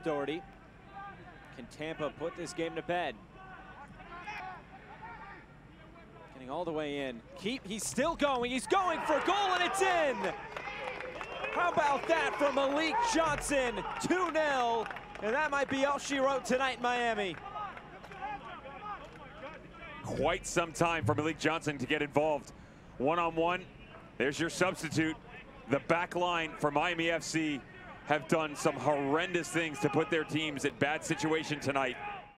Doherty. Can Tampa put this game to bed? Getting all the way in. Keep, he's still going. He's going for a goal and it's in. How about that from Malik Johnson? 2-0. And that might be all she wrote tonight in Miami. Quite some time for Malik Johnson to get involved. One-on-one, -on -one. there's your substitute. The back line for Miami FC have done some horrendous things to put their teams in bad situation tonight.